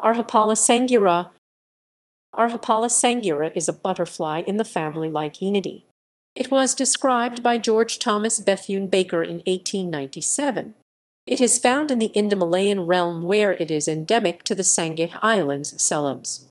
Arhopala sangira Arhopala sangira is a butterfly in the family Lycaenidae. It was described by George Thomas Bethune Baker in 1897. It is found in the Indomalayan realm where it is endemic to the Sangihe Islands, Celebes.